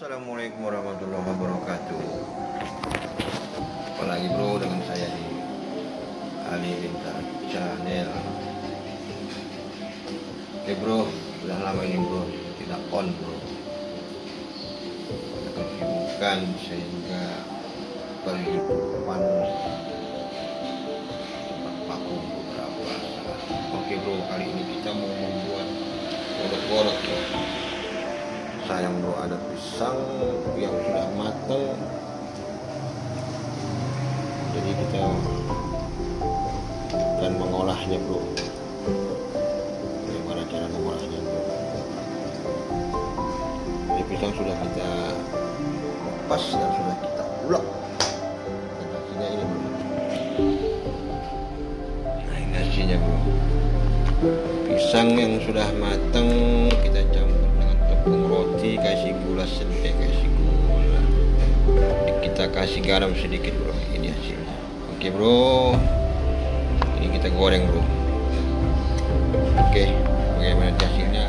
Assalamualaikum warahmatullahi wabarakatuh. Apalagi bro dengan saya di Ali Lintar Channel. Oke bro, sudah lama ini bro. Tidak on bro. Kesibukan sehingga Perhidupan Terpaku beberapa saat. Oke bro, kali ini kita mau membuat Gorok-gorok bro. Sayang bro, ada pisang yang sudah matang. Jadi kita akan mengolahnya bro. Bagaimana cara mengolahnya bro? Ini pisang sudah kita lepas dan sudah kita ulek. Dan hasilnya ini bro. Nah ini hasilnya bro. Pisang yang sudah matang tepung roti kasih gula sedikit kasih gula. Kita kasih garam sedikit bro. Ini hasilnya. Oke bro. Ini kita goreng bro. Oke bagaimana hasilnya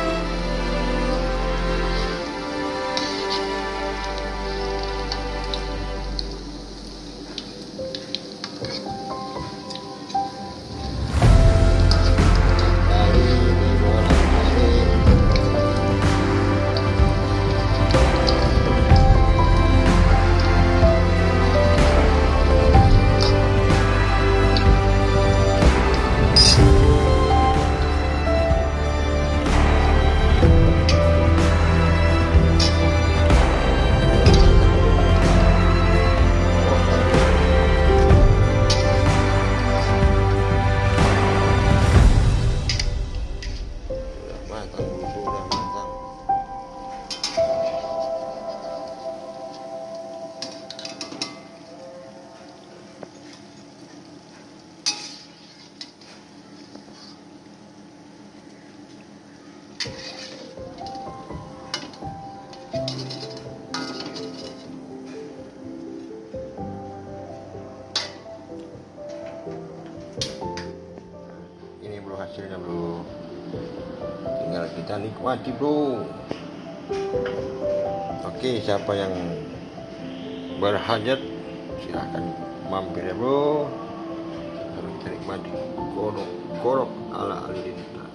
matang bro, sudah matang. Ini bro hasilnya bro tinggal kita nikmati bro. Oke siapa yang berhajat silahkan mampir ya bro. Harus nikmati kodok kodok ala alinta